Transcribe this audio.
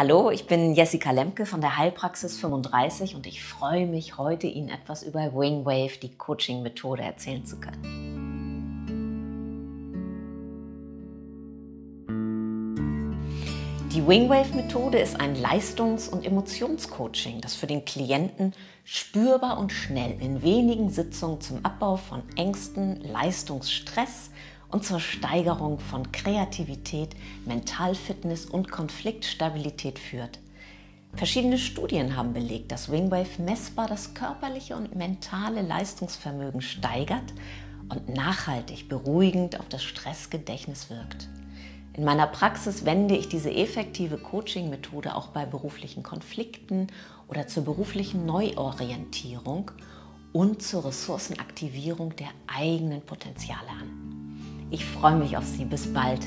Hallo, ich bin Jessica Lemke von der Heilpraxis 35 und ich freue mich, heute Ihnen etwas über Wingwave, die Coaching-Methode, erzählen zu können. Die Wingwave-Methode ist ein Leistungs- und Emotionscoaching, das für den Klienten spürbar und schnell in wenigen Sitzungen zum Abbau von Ängsten, Leistungsstress und zur Steigerung von Kreativität, Mentalfitness und Konfliktstabilität führt. Verschiedene Studien haben belegt, dass Wingwave messbar das körperliche und mentale Leistungsvermögen steigert und nachhaltig beruhigend auf das Stressgedächtnis wirkt. In meiner Praxis wende ich diese effektive Coaching-Methode auch bei beruflichen Konflikten oder zur beruflichen Neuorientierung und zur Ressourcenaktivierung der eigenen Potenziale an. Ich freue mich auf Sie. Bis bald.